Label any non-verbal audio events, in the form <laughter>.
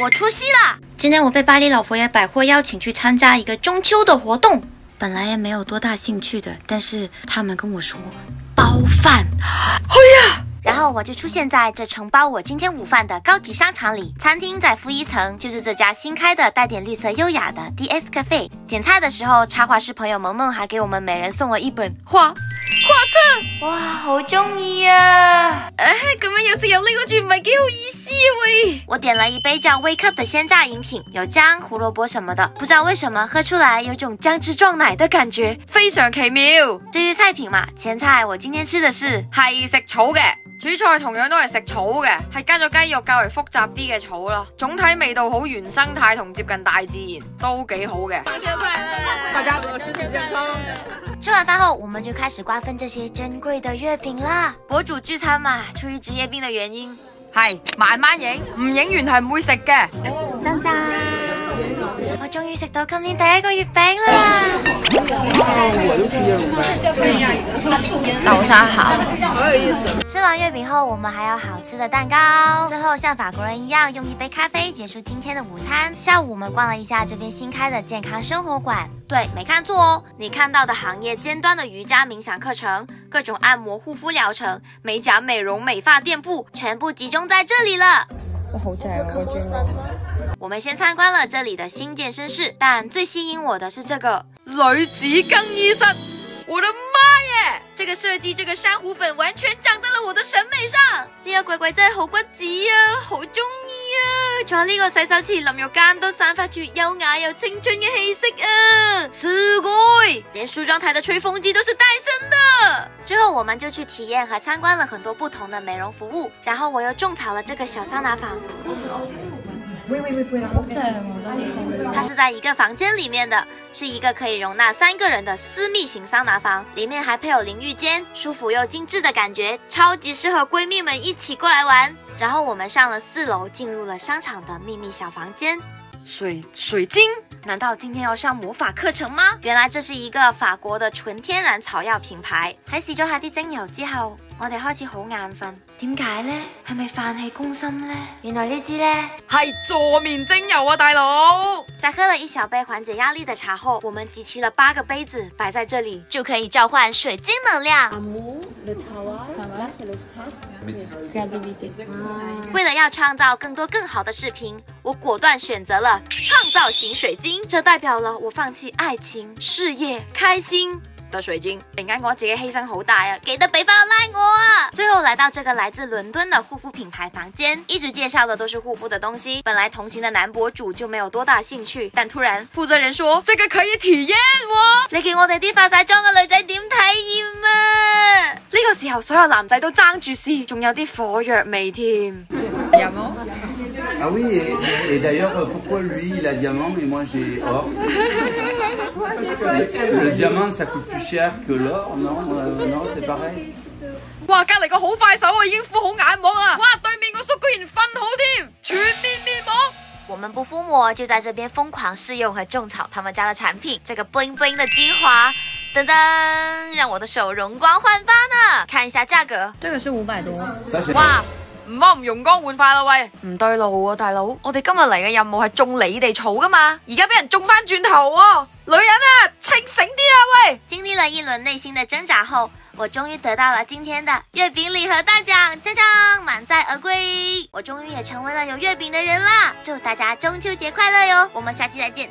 我出息了。今天我被巴黎老佛爷百货邀请去参加一个中秋的活动，本来也没有多大兴趣的，但是他们跟我说包饭，<gasps> 哎呀！然后我就出现在这承包我今天午饭的高级商场里，餐厅在负一层，就是这家新开的带点绿色优雅的 DS Cafe。点菜的时候，插画师朋友萌萌还给我们每人送了一本画画册，哇，好中意啊！哎，咁样有食又呢个住，唔系几好意。我点了一杯叫 Wake Up 的鲜榨饮品，有姜、胡萝卜什么的，不知道为什么喝出来有种姜汁撞奶的感觉，非常奇妙。至于菜品嘛，前菜我今天吃的是，系食草嘅；主菜同样都系食草嘅，系加咗鸡肉较为复杂啲嘅草咯。总体味道好，原生态同接近大自然，都几好嘅。快乐！大家中秋快乐！吃完饭后，我们就开始瓜分这些珍贵的月饼啦。博主聚餐嘛，出于职业病的原因。系慢慢影，唔影完系唔会食嘅。真真。直到今年第一个月饼啦！早上好。好有意思。吃完月饼后，我们还有好吃的蛋糕。最后像法国人一样，用一杯咖啡结束今天的午餐。下午我们逛了一下这边新开的健康生活馆。对，没看错哦，你看到的行业尖端的瑜伽、冥想课程，各种按摩、护肤疗程、美甲、美容、美发店铺，全部集中在这里了。哇，好我们先参观了这里的新健身室，但最吸引我的是这个女子更衣室。我的妈耶！这个设计，这个珊瑚粉完全长在了我的审美上。呢个鬼鬼真系好骨子啊，好中意啊！仲有呢个洗手池淋浴间都散发住优雅又青春嘅气息啊，すごい！连梳妆台的吹风机都是戴森的。之后我们就去体验和参观了很多不同的美容服务，然后我又种草了这个小桑拿房。 它是在一个房间里面的，是一个可以容纳三个人的私密型桑拿房，里面还配有淋浴间，舒服又精致的感觉，超级适合闺蜜们一起过来玩。然后我们上了四楼，进入了商场的秘密小房间。水水晶？难道今天要上魔法课程吗？原来这是一个法国的纯天然草药品牌，还写咗下啲精油之后，我哋开始好眼瞓，点解呢？系咪泛气攻心呢？原来呢支呢，系助眠精油啊，大佬！在喝了一小杯缓解压力的茶后，我们集齐了八个杯子摆在这里，就可以召唤水晶能量。为了要创造更多更好的视频，我果断选择了创造型水晶，这代表了我放弃爱情、事业、开心。的水晶饼干，我几个黑山好大呀，给的北方赖我。最后来到这个来自伦敦的护肤品牌房间，一直介绍的都是护肤的东西，本来同行的男博主就没有多大兴趣，但突然负责人说这个可以体验我。你见我哋啲化晒妆嘅女仔点体验啊？呢个时候所有男仔都争住试，仲有啲火药味添。有冇？i e i d i a m o <laughs> 哇，隔篱个好快手，啊，已经敷好眼膜啊！哇，对面个叔居然瞓好添，全面面膜。我们不敷膜，就在这边疯狂试用和种草他们家的产品。这个 bling bling 的精华，噔噔，让我的手容光焕发呢。看一下价格，这个是五百多。哇！唔好唔用光换快咯喂，唔对路啊大佬，我哋今日嚟嘅任务系种你哋草噶嘛，而家俾人种翻转头啊！女人啊，清醒啲啊喂！经历了一轮内心的挣扎后，我终于得到了今天的月饼礼盒大奖，将将满载而归。我终于也成为了有月饼的人啦！祝大家中秋节快乐哟！我们下期再见。